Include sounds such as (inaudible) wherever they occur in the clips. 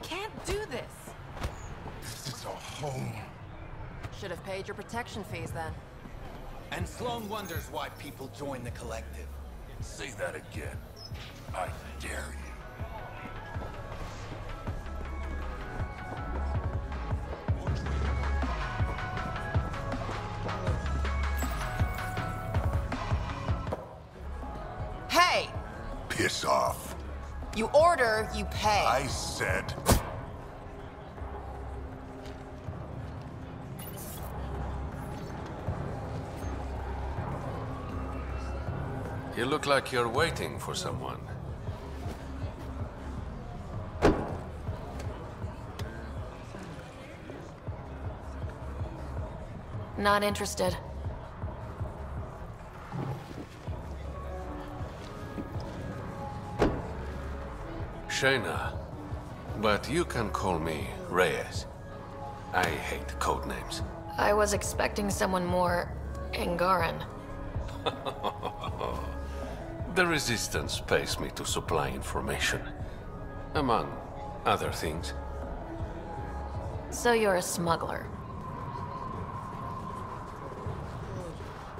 you can't do this. This is a home. Should have paid your protection fees then. And Sloane wonders why people join the Collective. Say that again. I dare you. Hey! Piss off. You order, you pay. I said. You look like you're waiting for someone. Not interested. Shena. But you can call me Reyes. I hate code names. I was expecting someone more... Angaran. (laughs) The Resistance pays me to supply information. Among other things. So you're a smuggler.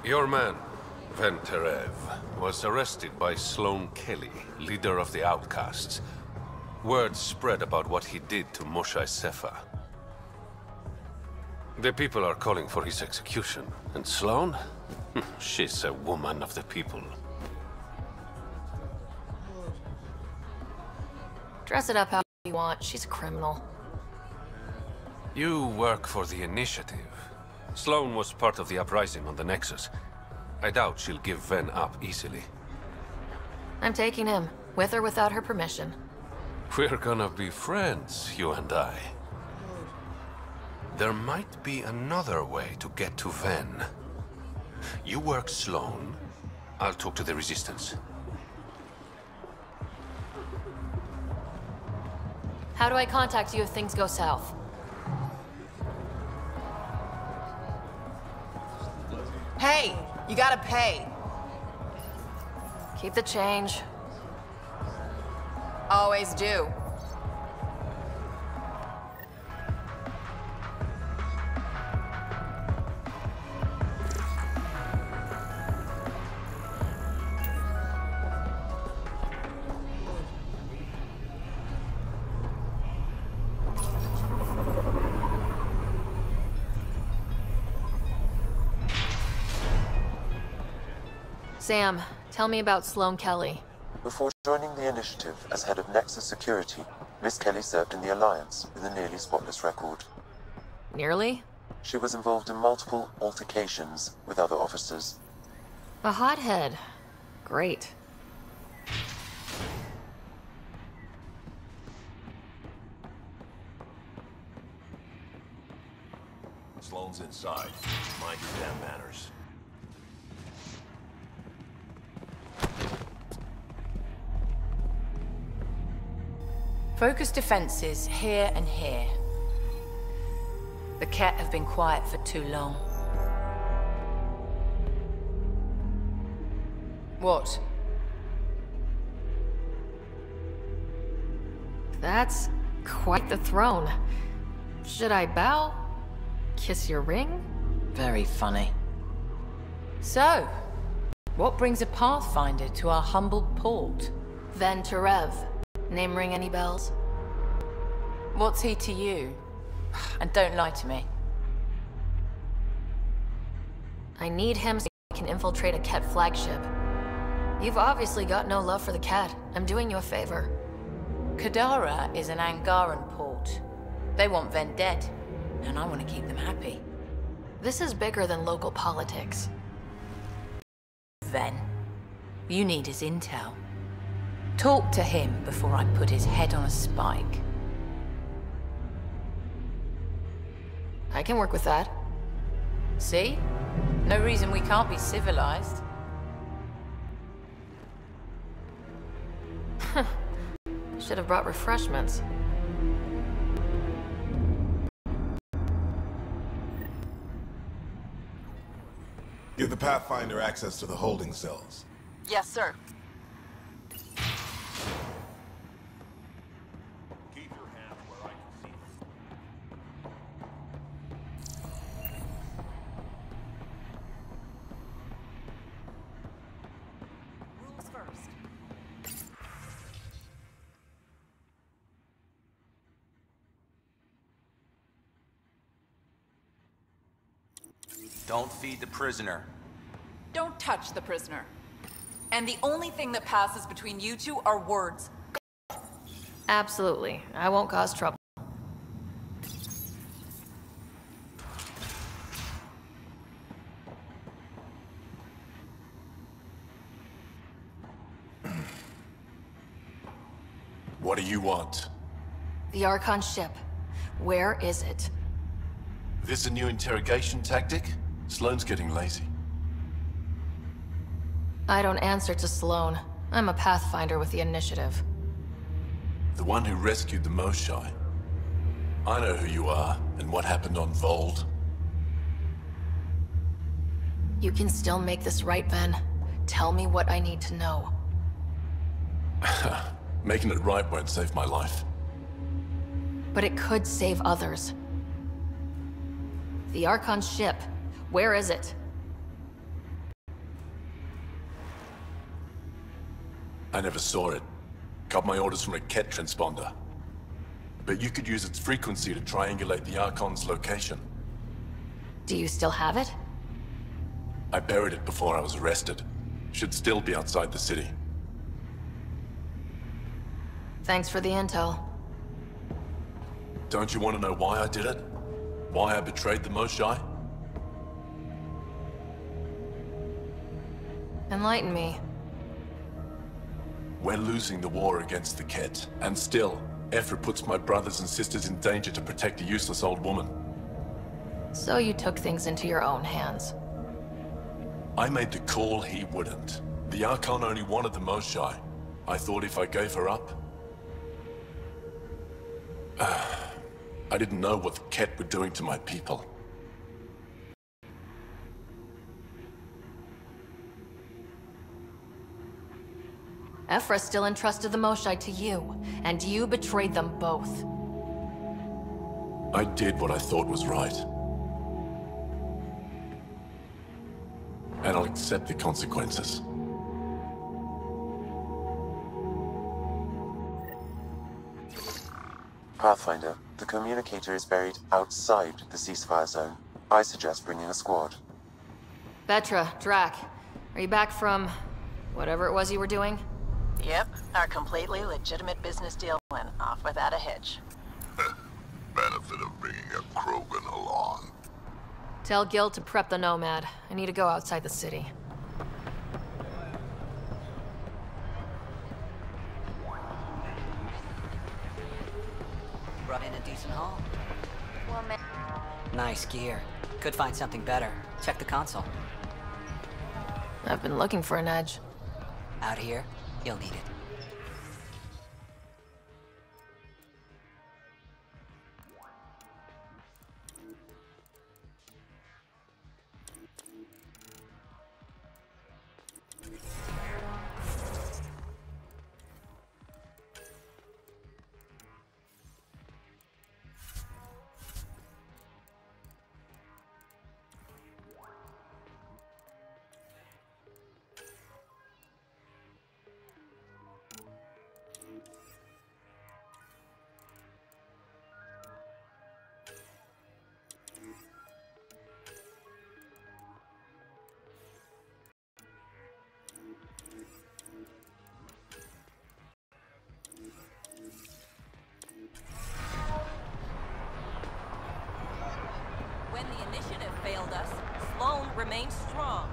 Your man, Vehn Terev, was arrested by Sloane Kelly, leader of the Outcasts. Word spread about what he did to Moshae Sefa. The people are calling for his execution. And Sloane? (laughs) She's a woman of the people. Dress it up how you want. She's a criminal. You work for the Initiative. Sloane was part of the uprising on the Nexus. I doubt she'll give Vehn up easily. I'm taking him, with or without her permission. We're gonna be friends, you and I. There might be another way to get to Vehn. You work Sloane. I'll talk to the Resistance. How do I contact you if things go south? Hey, you gotta pay. Keep the change. Always do. Sam, tell me about Sloane Kelly. Before joining the initiative as head of Nexus Security, Miss Kelly served in the Alliance with a nearly spotless record. Nearly? She was involved in multiple altercations with other officers. A hothead. Great. Sloane's inside. Mind your damn manners. Focus defenses here and here. The Ket have been quiet for too long. What? That's quite the throne. Should I bow? Kiss your ring? Very funny. So, what brings a Pathfinder to our humble port? Vehn Terev. Name ring any bells? What's he to you? (sighs) And don't lie to me. I need him so I can infiltrate a Ket flagship. You've obviously got no love for the cat. I'm doing you a favor. Kadara is an Angaran port. They want Vehn dead, and I want to keep them happy. This is bigger than local politics. Vehn, you need his intel. Talk to him before I put his head on a spike. I can work with that. See? No reason we can't be civilized. (laughs) Should have brought refreshments. Give the Pathfinder access to the holding cells. Yes, sir. Feed the prisoner. Don't touch the prisoner. And the only thing that passes between you two are words. Absolutely. I won't cause trouble. (clears throat) What do you want? The Archon ship. Where is it? This is a new interrogation tactic? Sloane's getting lazy. I don't answer to Sloane. I'm a Pathfinder with the initiative. The one who rescued the Moshae. I know who you are, and what happened on Voeld. You can still make this right, Vehn. Tell me what I need to know. (laughs) Making it right won't save my life. But it could save others. The Archon ship. Where is it? I never saw it. Got my orders from a Ket transponder. But you could use its frequency to triangulate the Archon's location. Do you still have it? I buried it before I was arrested. Should still be outside the city. Thanks for the intel. Don't you want to know why I did it? Why I betrayed the Moshae? Enlighten me. We're losing the war against the Ket, and still, Evfra puts my brothers and sisters in danger to protect a useless old woman. So you took things into your own hands. I made the call he wouldn't. The Archon only wanted the Moshae. I thought if I gave her up... (sighs) I didn't know what the Ket were doing to my people. Evfra still entrusted the Moshae to you, and you betrayed them both. I did what I thought was right. And I'll accept the consequences. Pathfinder, the communicator is buried outside the ceasefire zone. I suggest bringing a squad. Vetra, Drack, are you back from... whatever it was you were doing? Yep, our completely legitimate business deal went off without a hitch. (laughs) Benefit of bringing a Krogan along. Tell Gil to prep the Nomad. I need to go outside the city. Brought in a decent haul. Well. Nice gear. Could find something better. Check the console. I've been looking for an edge. Out here, you'll need it. Remained strong.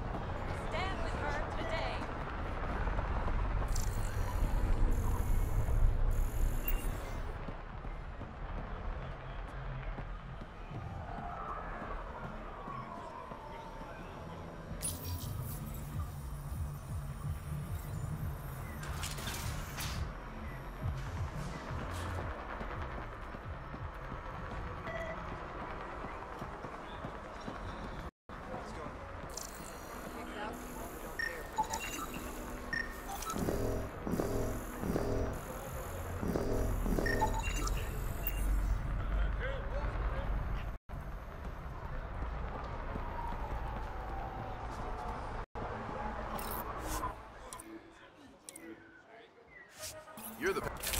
You're the best.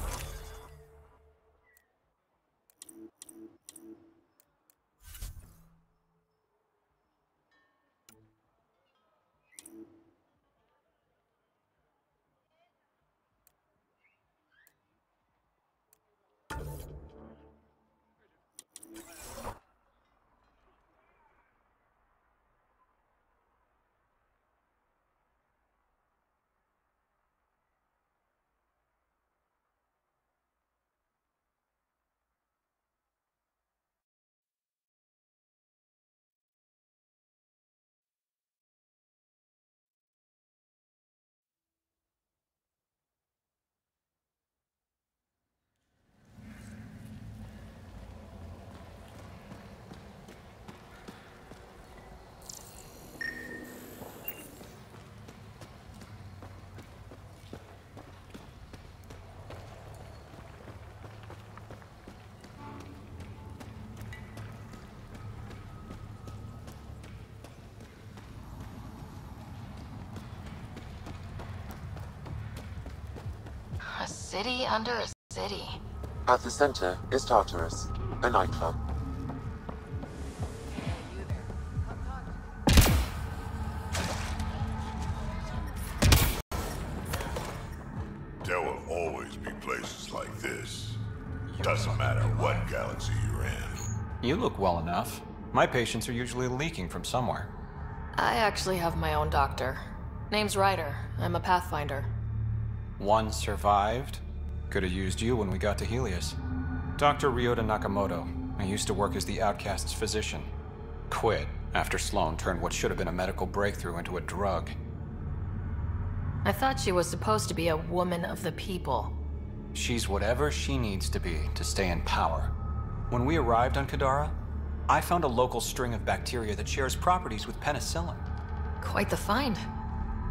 City under a city. At the center is Tartarus, a nightclub. There will always be places like this. Doesn't matter what galaxy you're in. You look well enough. My patients are usually leaking from somewhere. I actually have my own doctor. Name's Ryder. I'm a Pathfinder. One survived. Could have used you when we got to Heleus. Dr. Ryota Nakamoto. I used to work as the Outcast's physician. Quit after Sloane turned what should have been a medical breakthrough into a drug. I thought she was supposed to be a woman of the people. She's whatever she needs to be to stay in power. When we arrived on Kadara, I found a local string of bacteria that shares properties with penicillin. Quite the find.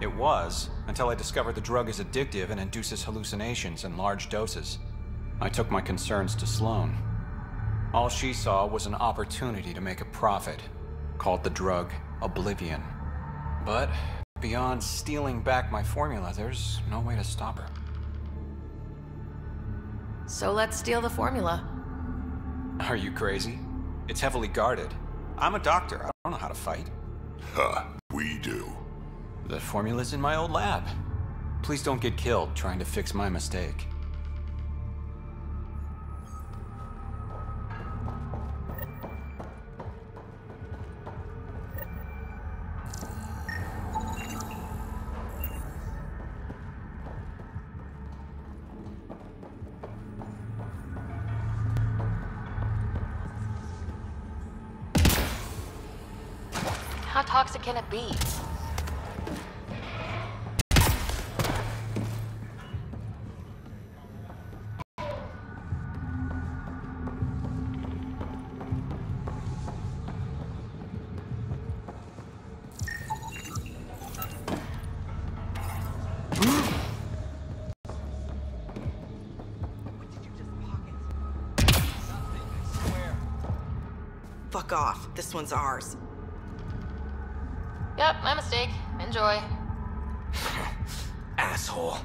It was, until I discovered the drug is addictive and induces hallucinations in large doses. I took my concerns to Sloane. All she saw was an opportunity to make a profit, called the drug Oblivion. But beyond stealing back my formula, there's no way to stop her. So let's steal the formula. Are you crazy? It's heavily guarded. I'm a doctor. I don't know how to fight. Huh, we do. The formula's in my old lab. Please don't get killed trying to fix my mistake. Fuck off. This one's ours. Yep, my mistake. Enjoy. (laughs) Asshole.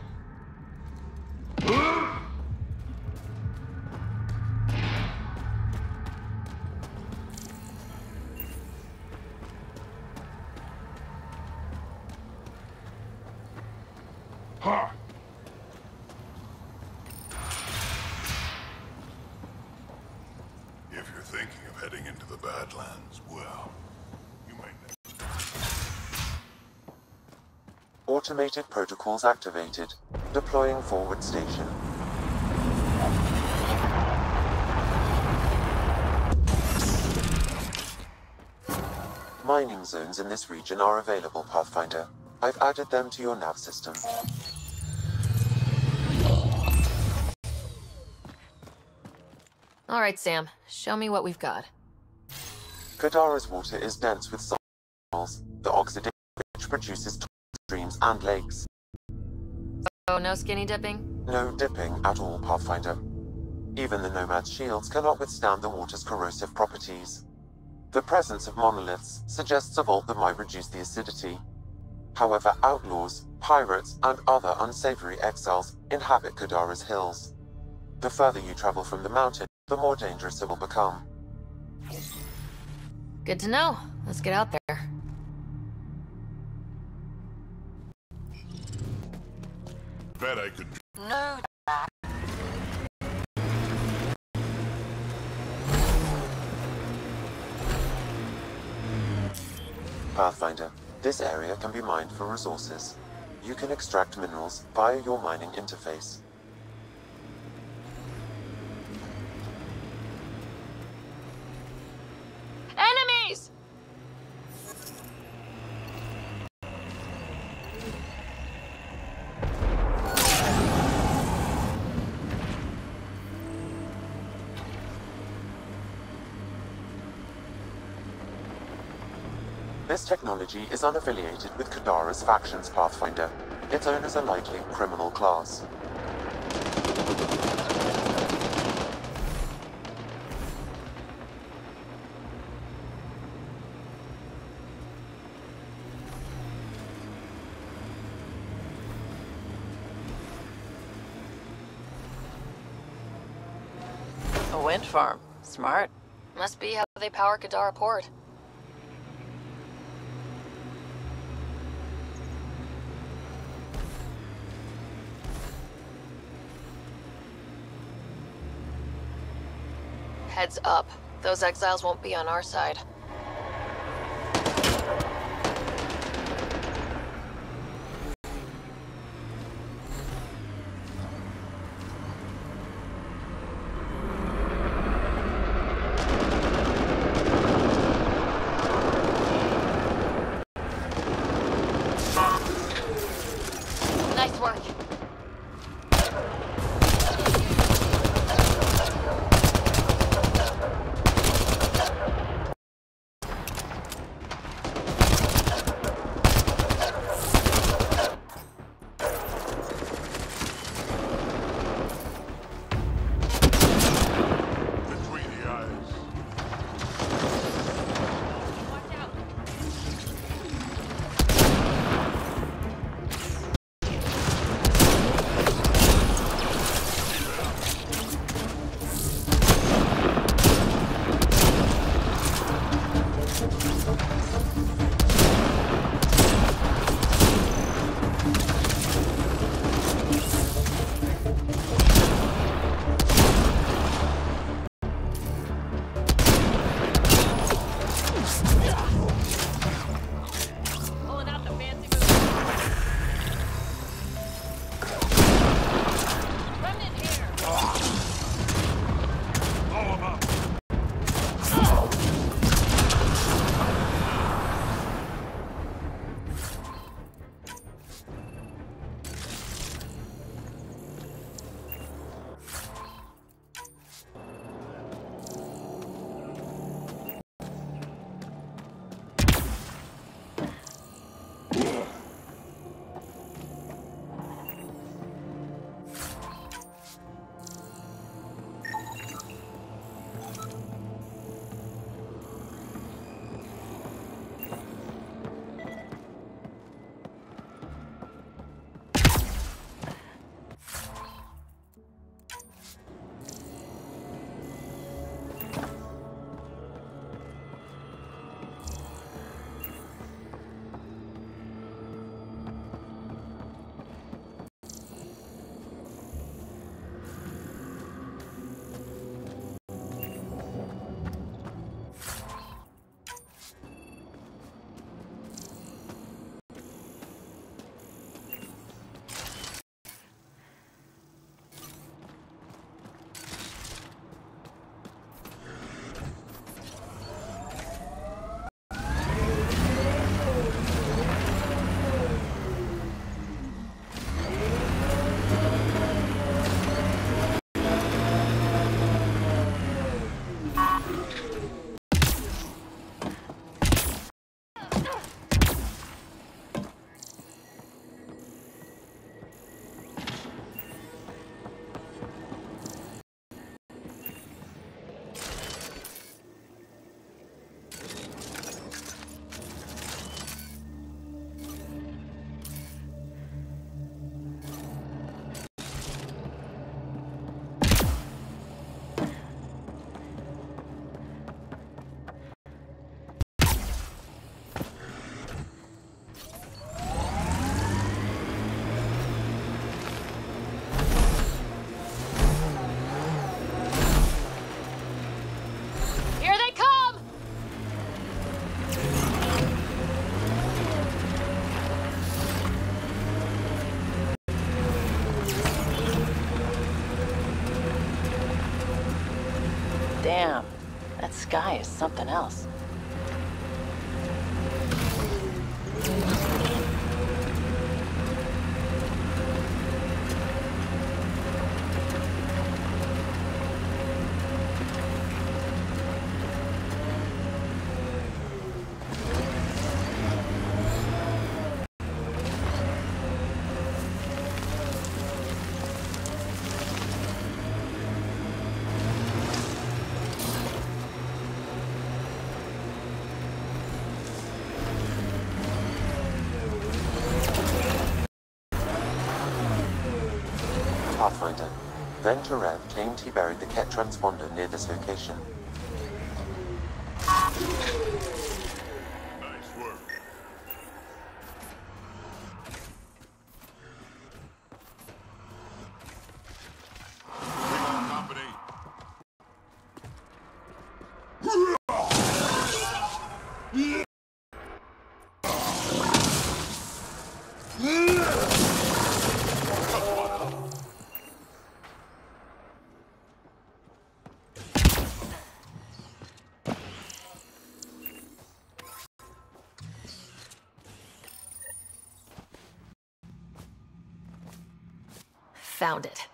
Protocols activated. Deploying forward station. Mining zones in this region are available, Pathfinder. I've added them to your nav system. All right, Sam. Show me what we've got. Kadara's water is dense with salts, the oxidation which produces streams and lakes. Oh, no skinny dipping? No dipping at all, Pathfinder. Even the Nomad's shields cannot withstand the water's corrosive properties. The presence of monoliths suggests a vault that might reduce the acidity. However, outlaws, pirates, and other unsavory exiles inhabit Kadara's hills. The further you travel from the mountain, the more dangerous it will become. Good to know. Let's get out there. Bet I could. No, Pathfinder, this area can be mined for resources. You can extract minerals via your mining interface. technology is unaffiliated with Kadara's faction's Pathfinder. Its owners are likely criminal class. A wind farm. Smart. Must be how they power Kadara Port. Heads up. Those exiles won't be on our side. guy is something else. Vehn Terev claimed he buried the Ket transponder near this location. Found it.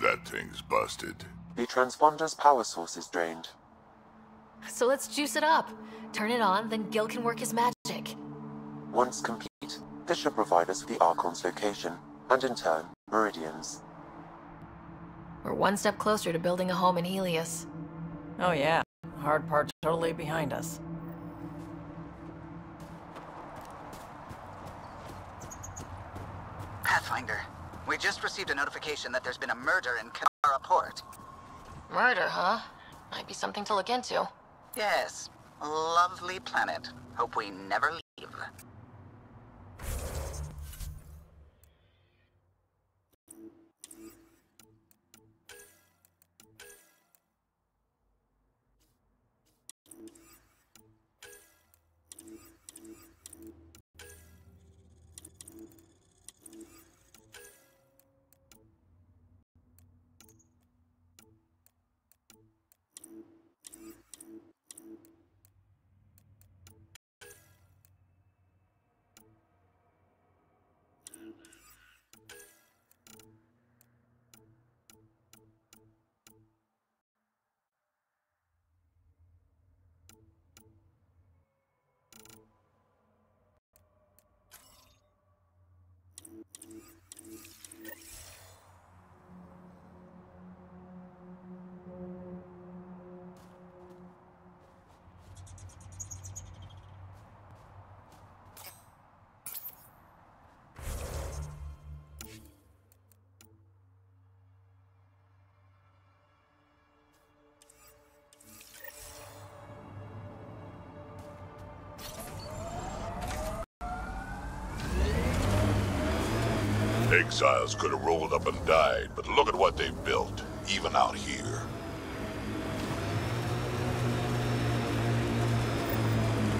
That thing's busted. The transponder's power source is drained. So let's juice it up. Turn it on, then Gil can work his magic. Once complete, this should provide us with the Archon's location, and in turn, Meridian's. We're one step closer to building a home in Heleus. Oh yeah, hard part totally behind us. Pathfinder, we just received a notification that there's been a murder in Kadara Port. Murder, huh? Might be something to look into. Yes, lovely planet. Hope we never leave. Exiles could have rolled up and died, but look at what they've built, even out here.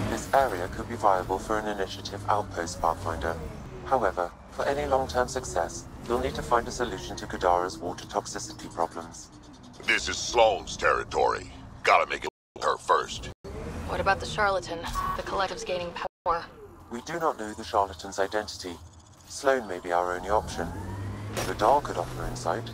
This area could be viable for an initiative outpost, Pathfinder. However, for any long-term success, you'll need to find a solution to Kadara's water toxicity problems. This is Sloane's territory. Gotta make it her first. What about the charlatan? The collective's gaining power. We do not know the charlatan's identity. Sloane may be our only option. Vidal could offer insight.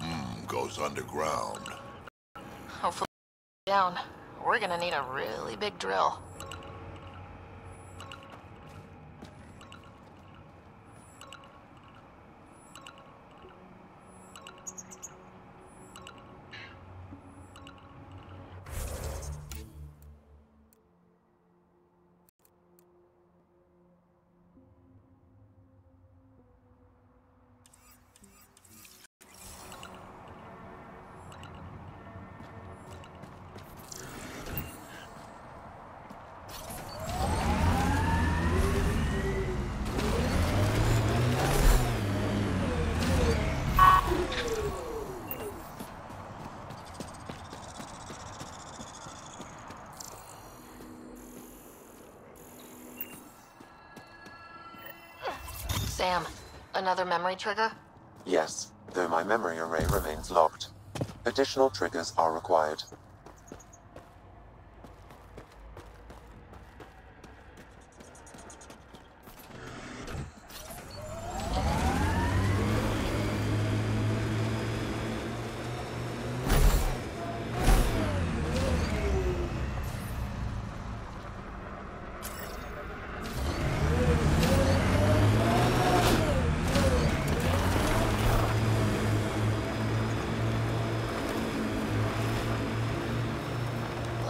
Hmm, goes underground. Hopefully down. We're gonna need a really big drill. Another memory trigger? Yes, though my memory array remains locked. Additional triggers are required.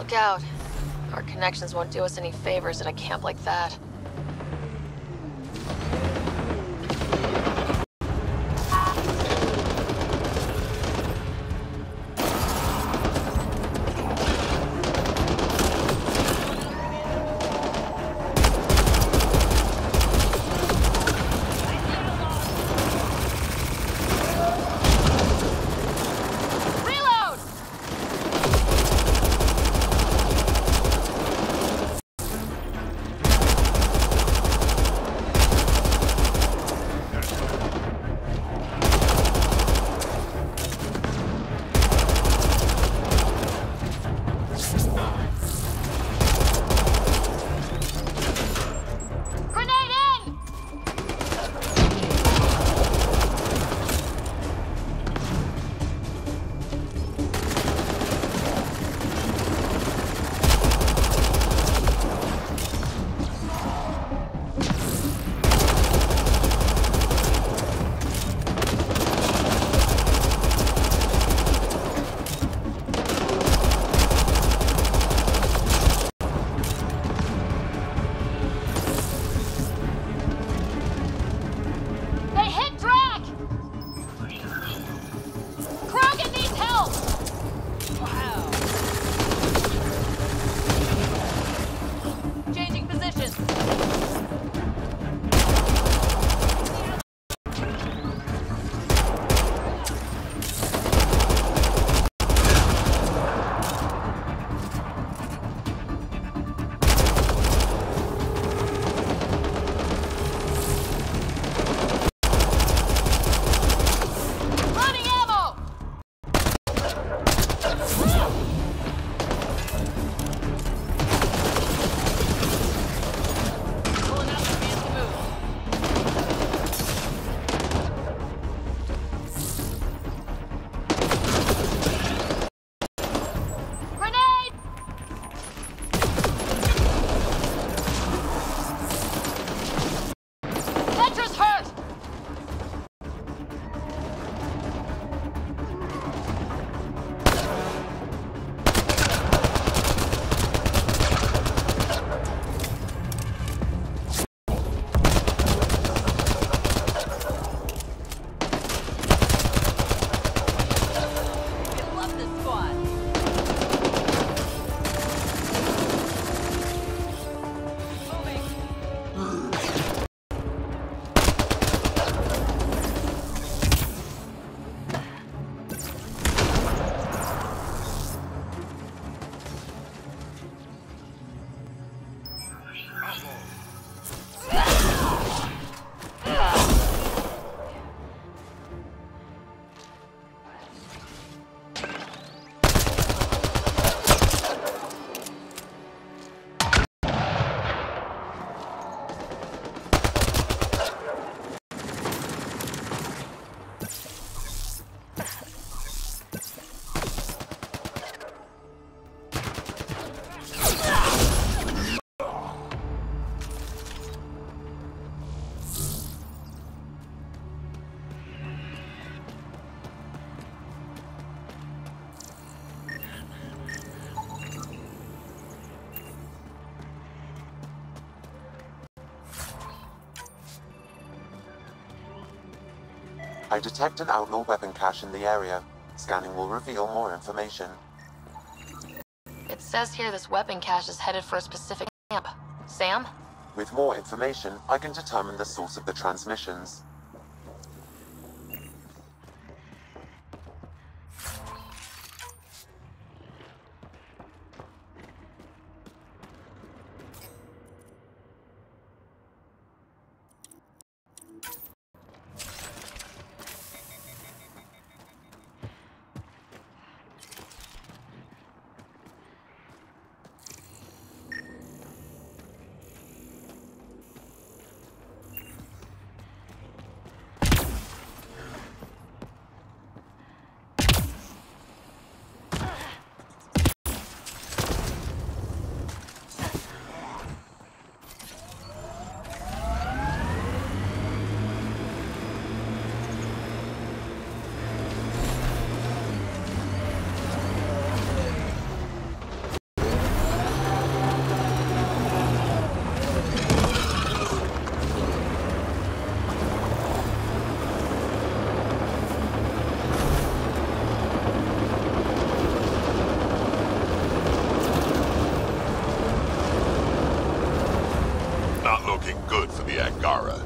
Look out. Our connections won't do us any favors at a camp like that. I detect an outlaw weapon cache in the area. Scanning will reveal more information. It says here this weapon cache is headed for a specific camp. Sam? With more information, I can determine the source of the transmissions. Good for the Angara.